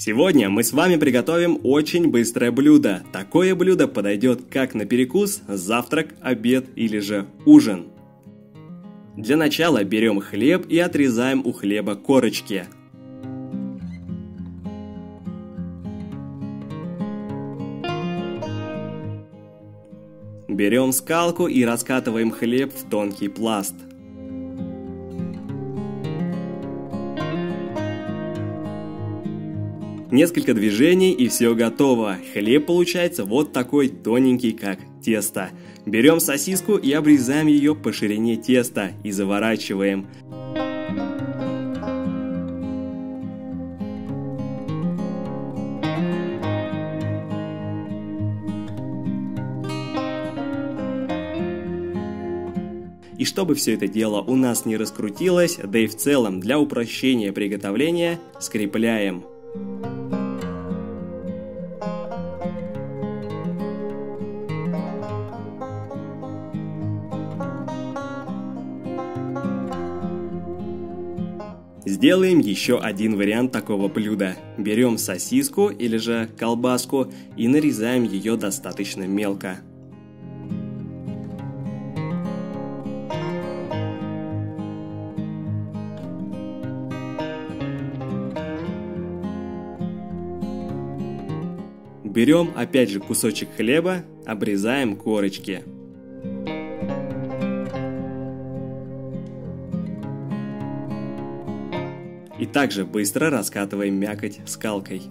Сегодня мы с вами приготовим очень быстрое блюдо. Такое блюдо подойдет как на перекус, завтрак, обед или же ужин. Для начала берем хлеб и отрезаем у хлеба корочки. Берем скалку и раскатываем хлеб в тонкий пласт. Несколько движений и все готово. Хлеб получается вот такой тоненький, как тесто. Берем сосиску и обрезаем ее по ширине теста и заворачиваем. И чтобы все это дело у нас не раскрутилось, да и в целом для упрощения приготовления, скрепляем. Сделаем еще один вариант такого блюда. Берем сосиску или же колбаску и нарезаем ее достаточно мелко. Берем опять же кусочек хлеба, обрезаем корочки. И также быстро раскатываем мякоть скалкой.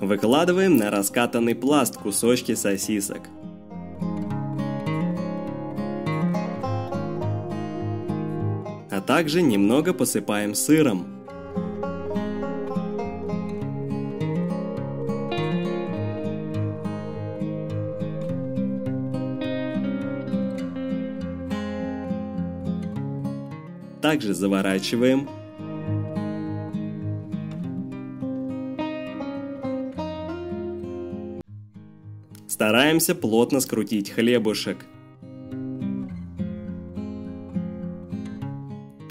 Выкладываем на раскатанный пласт кусочки сосисок. А также немного посыпаем сыром. Также заворачиваем. Стараемся плотно скрутить хлебушек.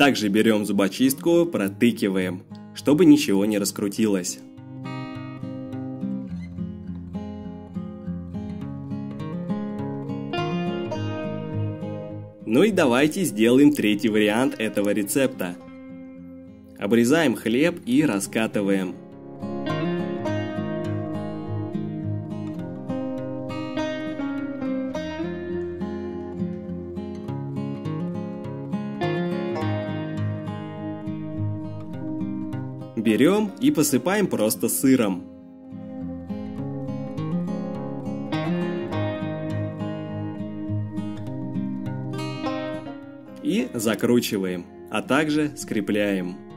Также берем зубочистку, протыкиваем, чтобы ничего не раскрутилось. Ну и давайте сделаем третий вариант этого рецепта. Обрезаем хлеб и раскатываем. Берем и посыпаем просто сыром. И закручиваем, а также скрепляем.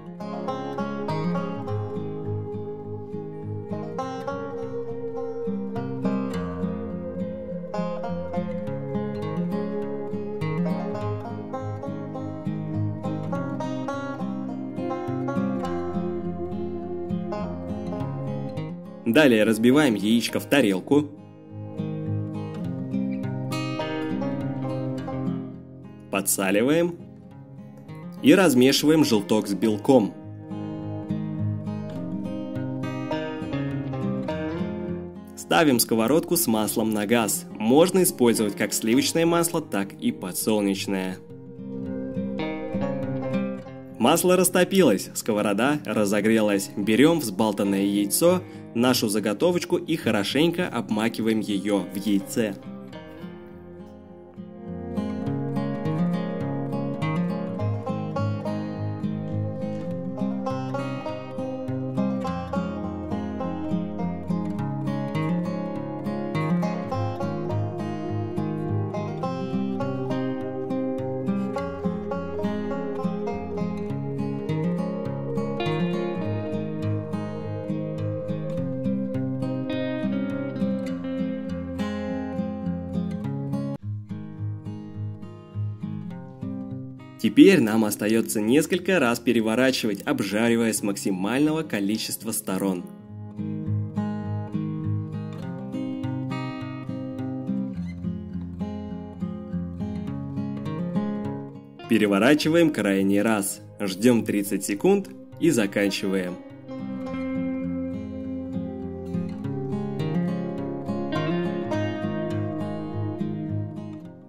Далее разбиваем яичко в тарелку. Подсаливаем. И размешиваем желток с белком. Ставим сковородку с маслом на газ. Можно использовать как сливочное масло, так и подсолнечное. Масло растопилось, сковорода разогрелась. Берем взбалтанное яйцо, нашу заготовочку и хорошенько обмакиваем ее в яйце. Теперь нам остается несколько раз переворачивать, обжаривая с максимального количества сторон. Переворачиваем крайний раз, ждем 30 секунд и заканчиваем.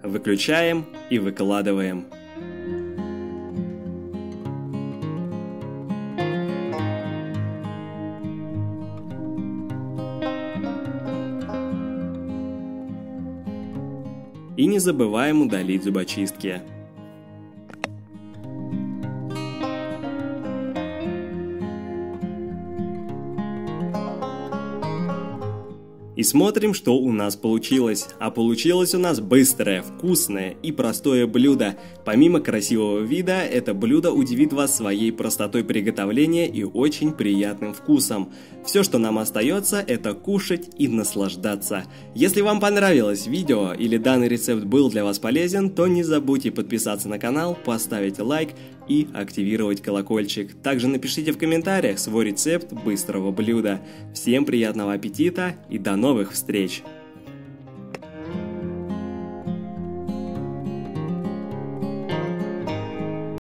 Выключаем и выкладываем. И не забываем удалить зубочистки. И смотрим, что у нас получилось. А получилось у нас быстрое, вкусное и простое блюдо. Помимо красивого вида, это блюдо удивит вас своей простотой приготовления и очень приятным вкусом. Все, что нам остается, это кушать и наслаждаться. Если вам понравилось видео или данный рецепт был для вас полезен, то не забудьте подписаться на канал, поставить лайк и активировать колокольчик. Также напишите в комментариях свой рецепт быстрого блюда. Всем приятного аппетита и до новых встреч!